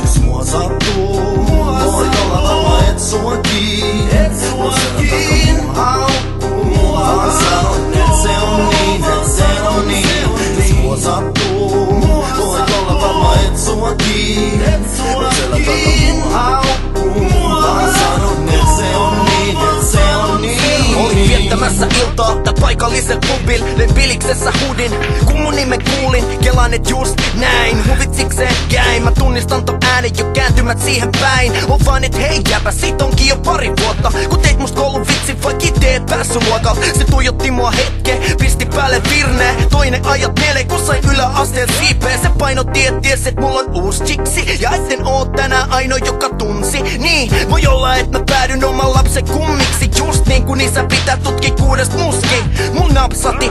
Jos mua sattuu, voit olla et suakin Et suakin Mun haukkuu, vaan sanon se on niin, se on niin viettämässä iltaa tää paikallisella klubil Löin piliksessä hudin, kun mun nimen kuulin. Kelaan et just näin, huvitsikseen jäin Mä tunnistan ton äänen jo kääntymät siihen päin. On vaan et hei jäpä, sit onkin jo pari vuotta. Kun teit musta koulun vitsi, vaikka ite et päässyt luokalta Se tuijotti mua hetke, pisti päälle virne. Toinen ajat mieleen, kun sain yläasteen siipeen. Se painotti, et ties, et mulla on uusi chiksi. Ja etten oo tänään ainoa, joka tunsi. Niin, voi olla, et mä päädyn oman lapsen kummiksi. Just niin kuin isä pitää tutki kuudesta muski. Mun napsati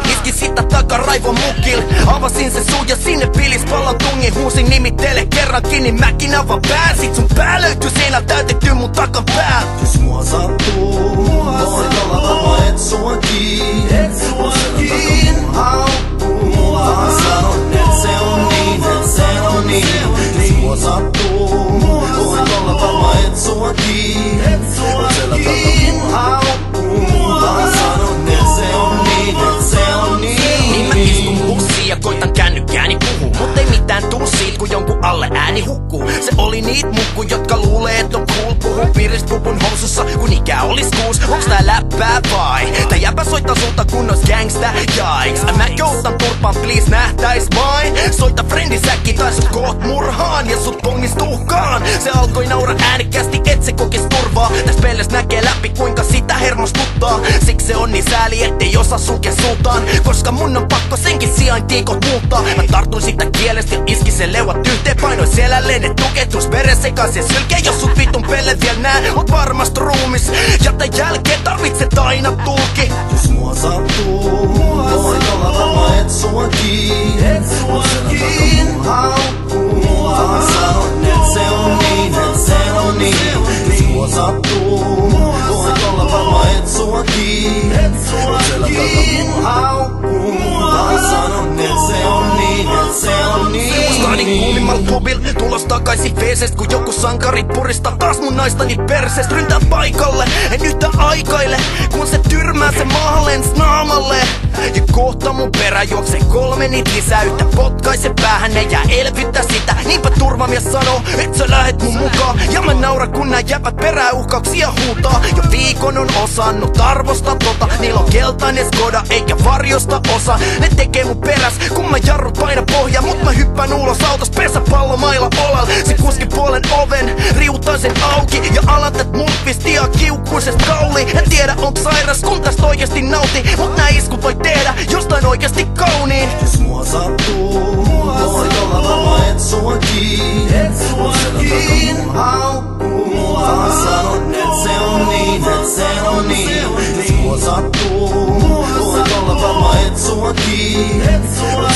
sitä takaraivon mukil Avasin se suu ja sinne pilis pallon tungi Huusin nimittele kerrankin, niin mäkin avaan pään. Sit sun pää löytyy siinä täytetty mun takan pää. Jos mua sattuu, voit olla varma et Et Mun haukkuu, vaan sanon et se on niin, et se on niin. Jos mua sattuu, voit olla varma et suakin Et suakin Mun ääni hukkuu. Se oli niit mukku, jotka luulee, et on cool Puhuu piirist pupun housussa, kun ikä olis kuus Onks tää läppää vai? Tää jäpä soittaa sulta kunnos gangsta, yikes Mä joutan turpaan, please nähtäis vain Soita frendi säkki tai sut koot murhaan Ja sut pongis tuhkaan Se alkoi naura äänekkäästi, et se kokis sitä hermostuttaa Siksi se on niin sääli, ettei osaa sulkea suutaan Koska mun on pakko senkin sijaintiikot muuttaa. Mä tartun sitä kielestä ja iski sen leuat yhteen Painoin selälleen, et tuketus veren sekas ja sylkeä Jos sut vitun pelle vielä nää, oot varmast ruumis Ja tän jälkeen tarvitset aina tulki Jos mua sattuu, voit olla varma et suakin Et suakin Mun takaisin feesest kun joku sankari puristaa taas mun naistani perseest Ryntää paikalle, en yhtä aikaile Kun se tyrmää se maahan naamalle. Ja kohta mun perä juoksee kolme niit lisää Yhtä potkaise päähän ne jää elvyttää sitä. Niinpä turvamies sanoo, et sä lähet mun mukaan. Ja mä naura kun nää jäpät peräuhkauksia huutaa. Jo viikon on osannut arvosta tota. Niillä on keltainen skoda eikä varjosta osa. Ne tekee mun peräs kun mä jarrut paina pohja Mut mä hyppään mulkvistia kiukkuisesta kauli En tiedä onk sairas kun tästä oikeesti nauti Mut nää iskut voi tehdä jostain oikeesti kauniin. Jos mua sattuu, voit olla varma et suakin Et suakin Mun haukkuu, vaan sanon et se on niin, et se on niin. Jos mua sattuu, voit olla varma et suakin Et suakin